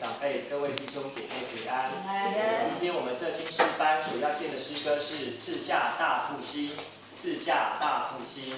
长辈、各位弟兄姐妹平安。今天我们社青诗班主要献的诗歌是《赐下大复兴》，赐下大复兴。